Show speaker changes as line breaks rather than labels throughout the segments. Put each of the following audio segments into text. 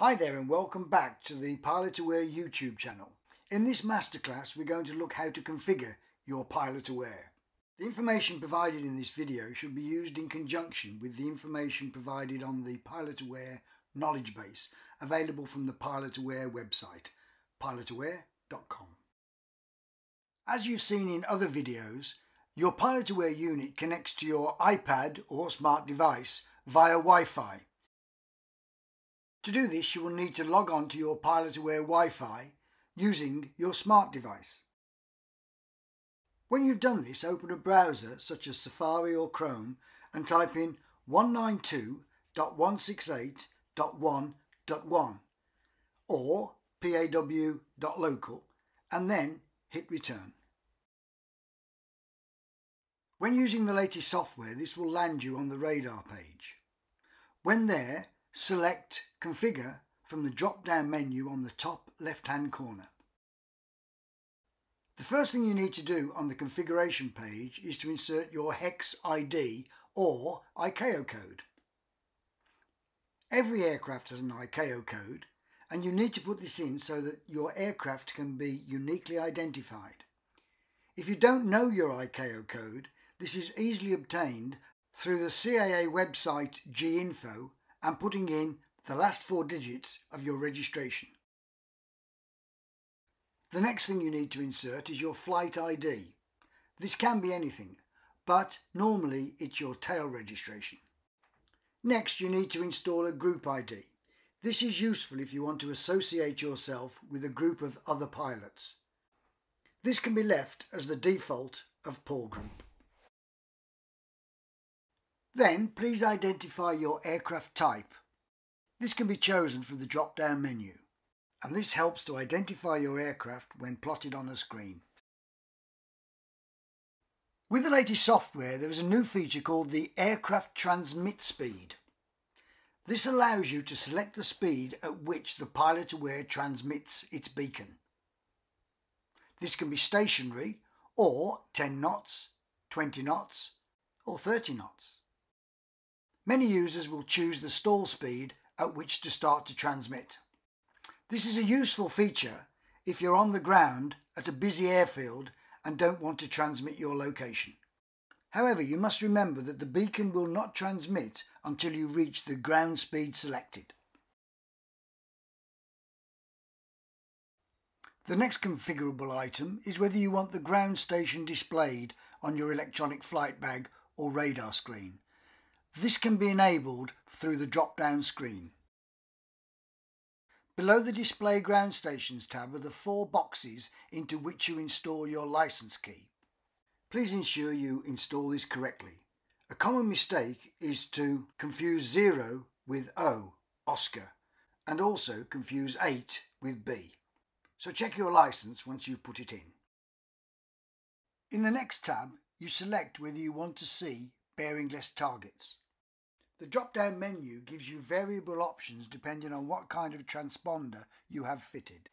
Hi there and welcome back to the PilotAware YouTube channel. In this masterclass we're going to look how to configure your PilotAware. The information provided in this video should be used in conjunction with the information provided on the PilotAware knowledge base available from the PilotAware website pilotaware.com. As you've seen in other videos, your Pilot Aware unit connects to your iPad or smart device via Wi-Fi to do this, you will need to log on to your PilotAware Wi-Fi using your smart device. When you've done this, open a browser such as Safari or Chrome and type in 192.168.1.1 or paw.local and then hit return. When using the latest software, this will land you on the radar page. When there, select Configure from the drop-down menu on the top left-hand corner. The first thing you need to do on the configuration page is to insert your HEX ID or ICAO code. Every aircraft has an ICAO code and you need to put this in so that your aircraft can be uniquely identified. If you don't know your ICAO code, this is easily obtained through the CAA website G-INFO and putting in the last four digits of your registration. The next thing you need to insert is your flight ID. This can be anything, but normally it's your tail registration. Next, you need to install a group ID. This is useful if you want to associate yourself with a group of other pilots. This can be left as the default of PAW Group. Then please identify your aircraft type. This can be chosen from the drop-down menu and this helps to identify your aircraft when plotted on a screen. With the latest software there is a new feature called the Aircraft Transmit Speed. This allows you to select the speed at which the PilotAware transmits its beacon. This can be stationary or 10 knots, 20 knots or 30 knots. Many users will choose the stall speed at which to start to transmit. This is a useful feature if you're on the ground at a busy airfield and don't want to transmit your location. However, you must remember that the beacon will not transmit until you reach the ground speed selected. The next configurable item is whether you want the ground station displayed on your electronic flight bag or radar screen. This can be enabled through the drop-down screen. Below the Display Ground Stations tab are the four boxes into which you install your license key. Please ensure you install this correctly. A common mistake is to confuse 0 with O, Oscar, and also confuse 8 with B. So check your license once you've put it in. In the next tab, you select whether you want to see bearingless targets. The drop-down menu gives you variable options depending on what kind of transponder you have fitted.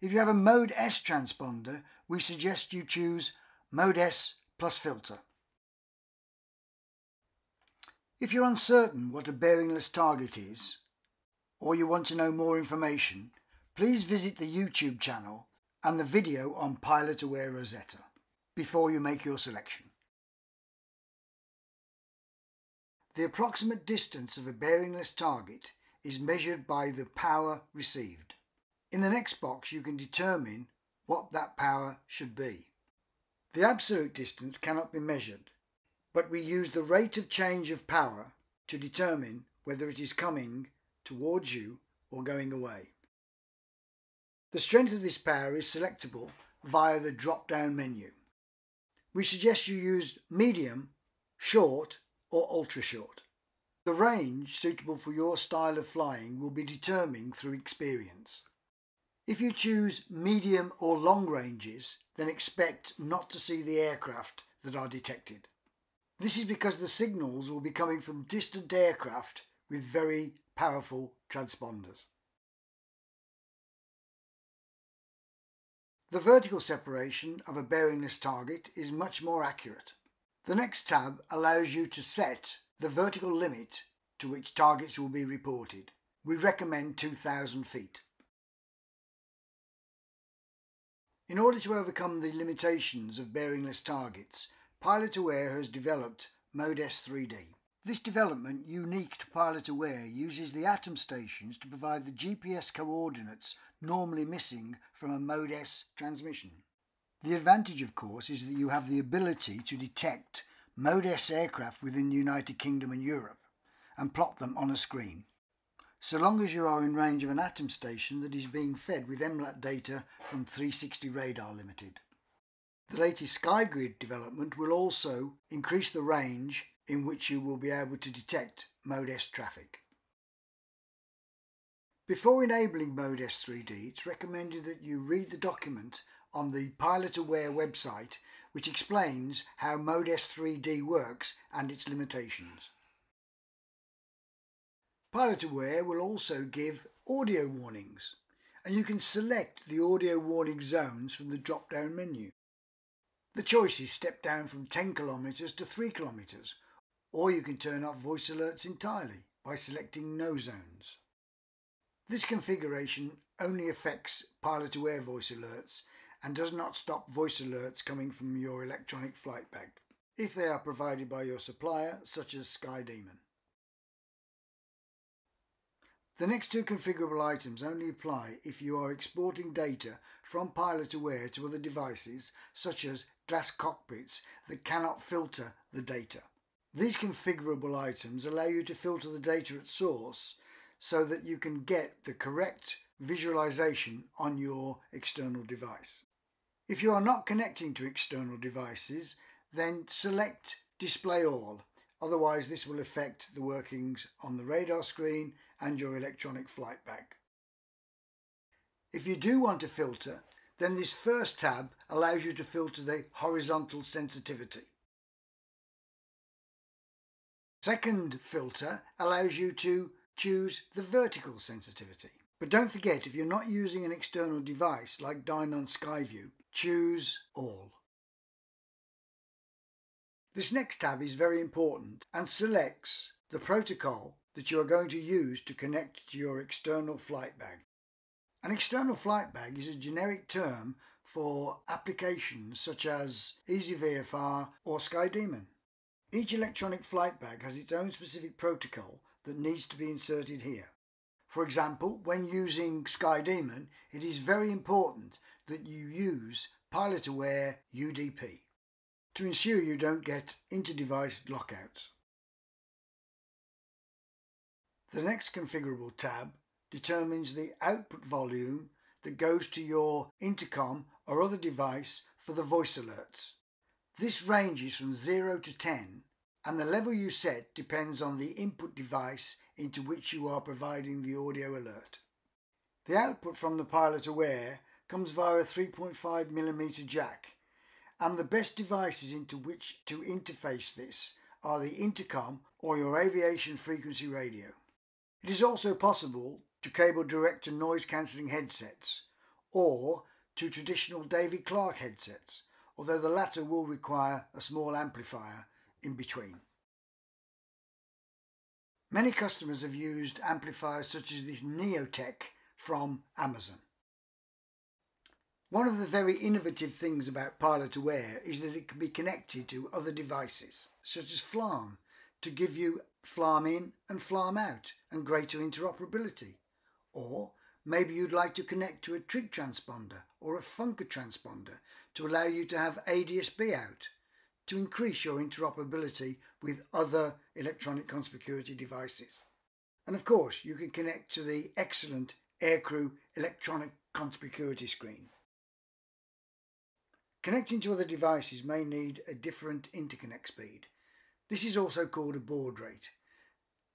If you have a Mode S transponder, we suggest you choose Mode S plus filter. If you're uncertain what a bearingless target is, or you want to know more information, please visit the YouTube channel and the video on PilotAware Rosetta before you make your selection. The approximate distance of a bearingless target is measured by the power received. In the next box you can determine what that power should be. The absolute distance cannot be measured, but we use the rate of change of power to determine whether it is coming towards you or going away. The strength of this power is selectable via the drop-down menu. We suggest you use medium, short or ultra short. The range suitable for your style of flying will be determined through experience. If you choose medium or long ranges, then expect not to see the aircraft that are detected. This is because the signals will be coming from distant aircraft with very powerful transponders. The vertical separation of a bearingless target is much more accurate. The next tab allows you to set the vertical limit to which targets will be reported. We recommend 2,000 feet. In order to overcome the limitations of bearingless targets, PilotAware has developed Mode S 3D. This development, unique to PilotAware, uses the ATOM stations to provide the GPS coordinates normally missing from a Mode S transmission. The advantage, of course, is that you have the ability to detect Mode S aircraft within the United Kingdom and Europe and plot them on a screen. So long as you are in range of an ATOM station that is being fed with MLAT data from 360 Radar Limited. The latest SkyGrid development will also increase the range in which you will be able to detect Mode S traffic. Before enabling Mode S 3D, it's recommended that you read the document on the PilotAware website which explains how Mode S 3D works and its limitations. PilotAware will also give audio warnings and you can select the audio warning zones from the drop down menu. The choice is step down from 10 kilometers to 3 kilometers or you can turn off voice alerts entirely by selecting no zones. This configuration only affects PilotAware voice alerts and does not stop voice alerts coming from your electronic flight bag if they are provided by your supplier such as SkyDemon. The next two configurable items only apply if you are exporting data from PilotAware to other devices such as glass cockpits that cannot filter the data. These configurable items allow you to filter the data at source so that you can get the correct visualization on your external device. If you are not connecting to external devices, then select Display All, otherwise this will affect the workings on the radar screen and your electronic flight bag. If you do want to filter, then this first tab allows you to filter the horizontal sensitivity. Second filter allows you to choose the vertical sensitivity. But don't forget, if you're not using an external device like Dynon Skyview, choose All. This next tab is very important and selects the protocol that you are going to use to connect to your external flight bag. An external flight bag is a generic term for applications such as EasyVFR or SkyDemon. Each electronic flight bag has its own specific protocol that needs to be inserted here. For example, when using SkyDemon, it is very important that you use PilotAware UDP to ensure you don't get inter-device lockouts. The next configurable tab determines the output volume that goes to your intercom or other device for the voice alerts. This ranges from 0 to 10 and the level you set depends on the input device into which you are providing the audio alert. The output from the PilotAware comes via a 3.5mm jack and the best devices into which to interface this are the intercom or your aviation frequency radio. It is also possible to cable direct to noise cancelling headsets or to traditional David Clark headsets although the latter will require a small amplifier in between. Many customers have used amplifiers such as this Neotech from Amazon. One of the very innovative things about PilotAware is that it can be connected to other devices, such as FLARM, to give you FLARM in and FLARM out and greater interoperability. Or maybe you'd like to connect to a Trig transponder or a Funke transponder to allow you to have ADS-B out to increase your interoperability with other electronic conspicuity devices. And of course, you can connect to the excellent Aircrew electronic conspicuity screen. Connecting to other devices may need a different interconnect speed. This is also called a baud rate.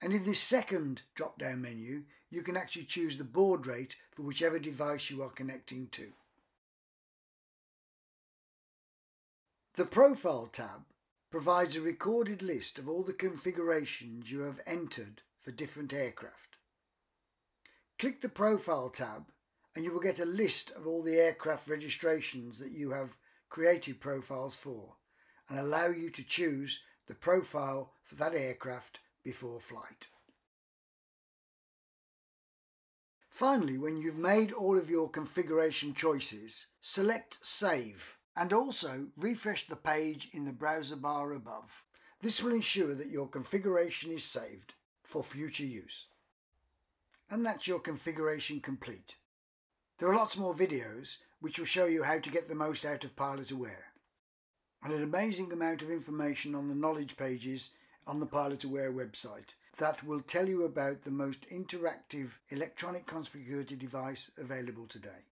And in this second drop down menu, you can actually choose the baud rate for whichever device you are connecting to. The Profile tab provides a recorded list of all the configurations you have entered for different aircraft. Click the Profile tab and you will get a list of all the aircraft registrations that you have created profiles for and allow you to choose the profile for that aircraft before flight. Finally, when you've made all of your configuration choices, select Save and also refresh the page in the browser bar above. This will ensure that your configuration is saved for future use. And that's your configuration complete. There are lots more videos which will show you how to get the most out of PilotAware. And an amazing amount of information on the knowledge pages on the PilotAware website that will tell you about the most interactive electronic conspicuity device available today.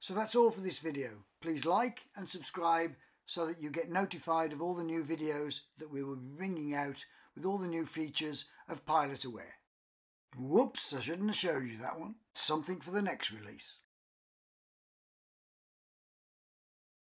So that's all for this video. Please like and subscribe so that you get notified of all the new videos that we will be bringing out with all the new features of PilotAware. Whoops, I shouldn't have showed you that one. Something for the next release.